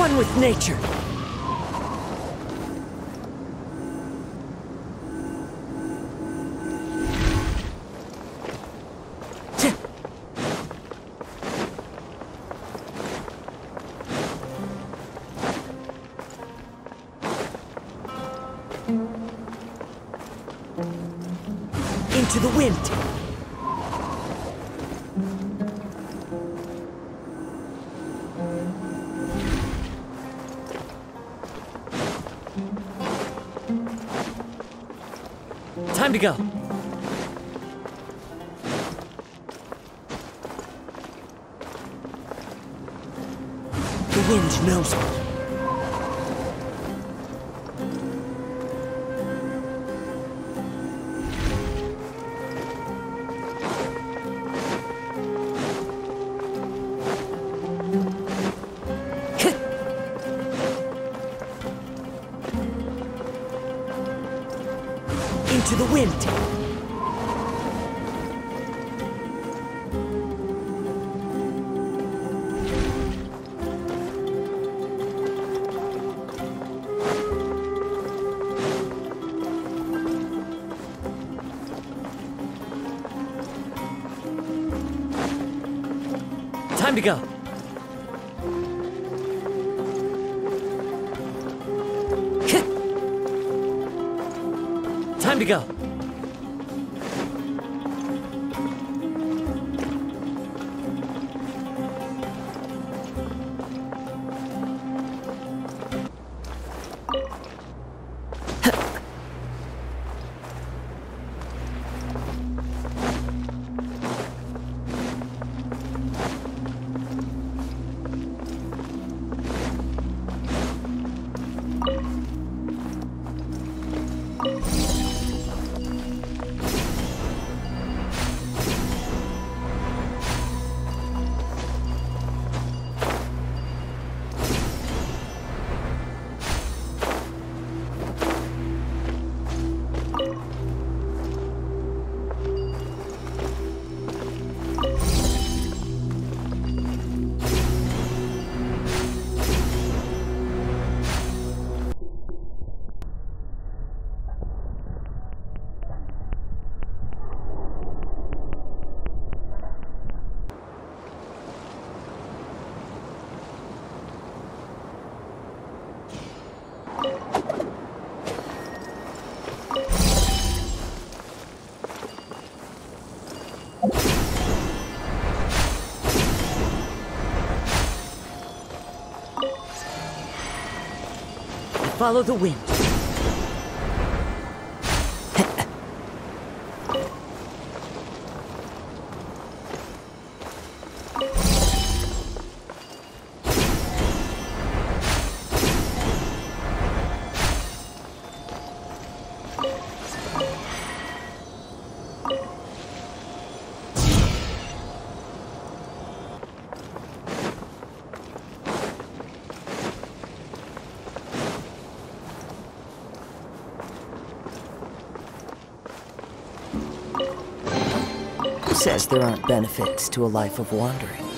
One with nature. Into the wind. Time to go. The wind knows Into the wind. Time to go. Time to go. Follow the wind. Says there aren't benefits to a life of wandering?